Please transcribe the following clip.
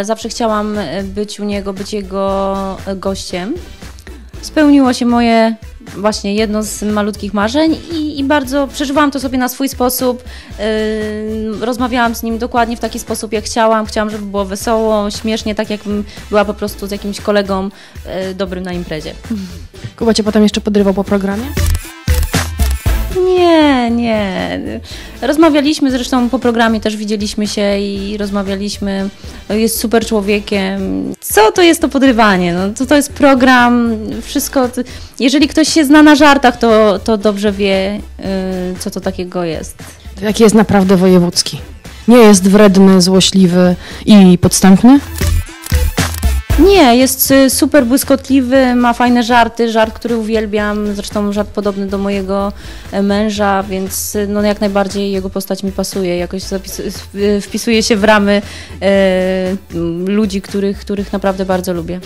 Zawsze chciałam e, być u niego, być jego e, gościem. Spełniło się moje właśnie jedno z malutkich marzeń i, i bardzo przeżywałam to sobie na swój sposób. Yy, rozmawiałam z nim dokładnie w taki sposób, jak chciałam. Chciałam, żeby było wesoło, śmiesznie, tak jakbym była po prostu z jakimś kolegą yy, dobrym na imprezie. Kuba cię potem jeszcze podrywał po programie? Nie, Rozmawialiśmy, zresztą po programie też widzieliśmy się i rozmawialiśmy. Jest super człowiekiem. Co to jest to podrywanie? No, to, to jest program, wszystko. Jeżeli ktoś się zna na żartach, to, to dobrze wie, yy, co to takiego jest. Jaki jest naprawdę wojewódzki? Nie jest wredny, złośliwy i podstępny? Nie, jest y, super błyskotliwy, ma fajne żarty, żart, który uwielbiam, zresztą żart podobny do mojego e, męża, więc y, no, jak najbardziej jego postać mi pasuje, jakoś y, wpisuje się w ramy e, ludzi, których, których naprawdę bardzo lubię.